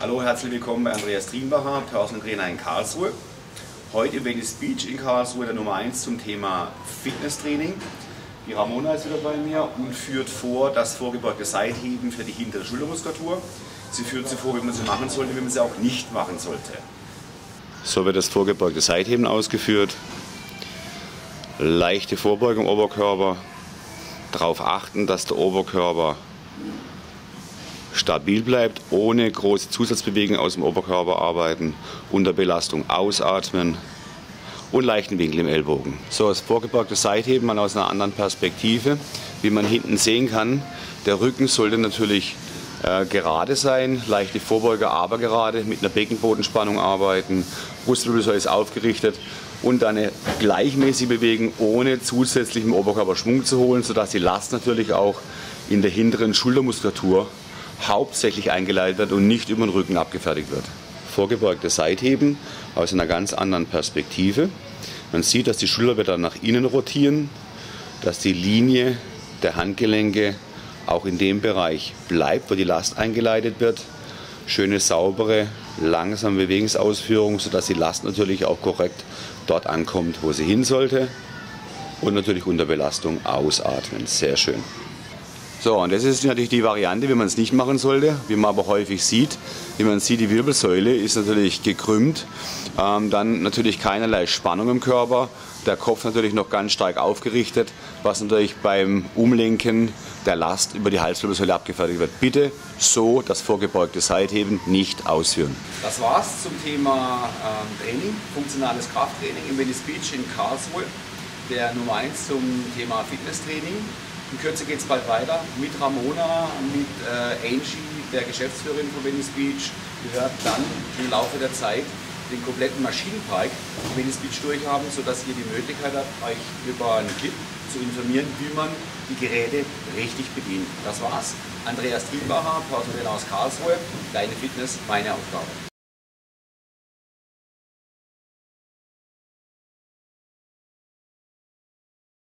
Hallo, herzlich willkommen bei Andreas Triembacher, Personal Trainer in Karlsruhe. Heute im Venice Beach in Karlsruhe der Nummer 1 zum Thema Fitnesstraining. Die Ramona ist wieder bei mir und führt vor das vorgebeugte Seitheben für die hintere Schultermuskulatur. Sie führt sie vor, wie man sie machen sollte, wie man sie auch nicht machen sollte. So wird das vorgebeugte Seitheben ausgeführt. Leichte Vorbeugung im Oberkörper. Darauf achten, dass der Oberkörper stabil bleibt, ohne große Zusatzbewegungen aus dem Oberkörper arbeiten, unter Belastung ausatmen und leichten Winkel im Ellbogen. So, das vorgebeugte Seitheben mal aus einer anderen Perspektive. Wie man hinten sehen kann, der Rücken sollte natürlich äh, gerade sein, leichte Vorbeuge, aber gerade, mit einer Beckenbodenspannung arbeiten, Brustwirbelsäule ist aufgerichtet und dann eine gleichmäßige Bewegung ohne zusätzlichen Oberkörperschwung zu holen, sodass die Last natürlich auch in der hinteren Schultermuskulatur hauptsächlich eingeleitet wird und nicht über den Rücken abgefertigt wird. Vorgebeugtes Seitheben aus einer ganz anderen Perspektive. Man sieht, dass die Schulterblätter nach innen rotieren, dass die Linie der Handgelenke auch in dem Bereich bleibt, wo die Last eingeleitet wird. Schöne, saubere, langsame Bewegungsausführung, sodass die Last natürlich auch korrekt dort ankommt, wo sie hin sollte. Und natürlich unter Belastung ausatmen. Sehr schön. So, und das ist natürlich die Variante, wie man es nicht machen sollte, wie man aber häufig sieht. Wie man sieht, die Wirbelsäule ist natürlich gekrümmt, ähm, dann natürlich keinerlei Spannung im Körper, der Kopf natürlich noch ganz stark aufgerichtet, was natürlich beim Umlenken der Last über die Halswirbelsäule abgefertigt wird. Bitte so das vorgebeugte Seitheben nicht ausführen. Das war's zum Thema ähm, Training, funktionales Krafttraining im Venice Beach in Karlsruhe. Der Nummer 1 zum Thema Fitnesstraining. In Kürze geht es bald weiter mit Ramona, mit äh, Angie, der Geschäftsführerin von Venice Beach. Ihr werdet dann im Laufe der Zeit den kompletten Maschinenpark Venice Beach durchhaben, sodass ihr die Möglichkeit habt, euch über einen Clip zu informieren, wie man die Geräte richtig bedient. Das war's. Andreas Thielbacher, Personal aus Karlsruhe. Deine Fitness, meine Aufgabe.